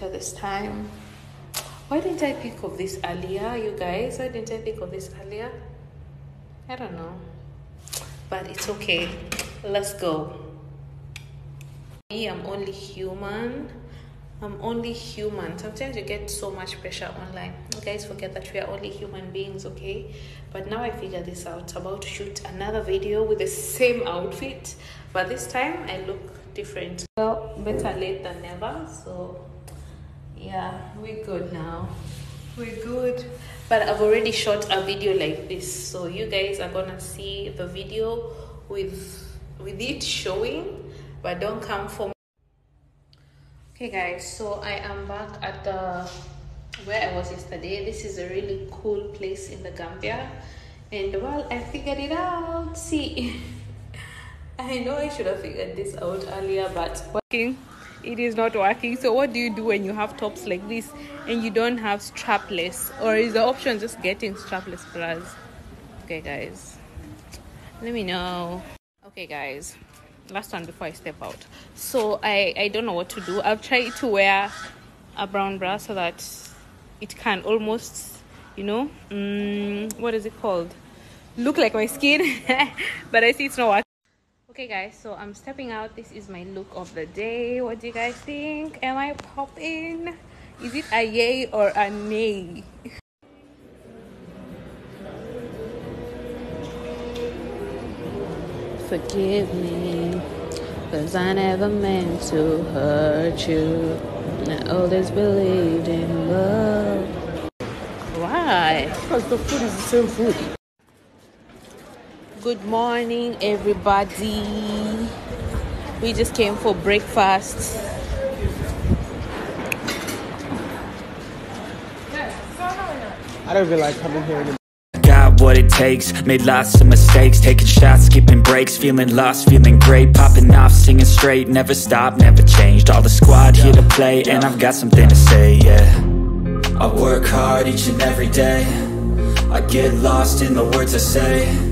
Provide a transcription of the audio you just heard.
this time. Why didn't I think of this earlier, you guys? Why didn't I think of this earlier? I don't know. But it's okay. Let's go. Me, I'm only human. I'm only human. Sometimes you get so much pressure online. You guys forget that we are only human beings, okay? But now I figured this out. About to shoot another video with the same outfit, but this time I look different. Well, better late than never. So, yeah, we're good now. We're good. But I've already shot a video like this, so you guys are gonna see the video with with it showing, but don't come for me. okay guys, so I am back at the where I was yesterday. This is a really cool place in the Gambia, and well, I figured it out. See, I know I should have figured this out earlier, but working, it is not working. So what do you do when you have tops like this and you don't have strapless, or is the option just getting strapless bras? Okay, guys, let me know. Okay, guys, last one before I step out. So I I don't know what to do. I've tried to wear a brown bra so that it can almost, you know, mm, what is it called? Look like my skin, but I see it's not working. Okay, guys, so I'm stepping out. This is my look of the day. What do you guys think? Am I popping? Is it a yay or a nay? Forgive me. Cause I never meant to hurt you. I always believed in love. Why? Because the food is the same food. Good morning, everybody. We just came for breakfast. I don't even like coming here anymore. Got what it takes, made lots of mistakes. Taking shots, skipping breaks, feeling lost, feeling great. Popping off, singing straight, never stopped, never changed. All the squad here to play, and I've got something to say, yeah. I work hard each and every day. I get lost in the words I say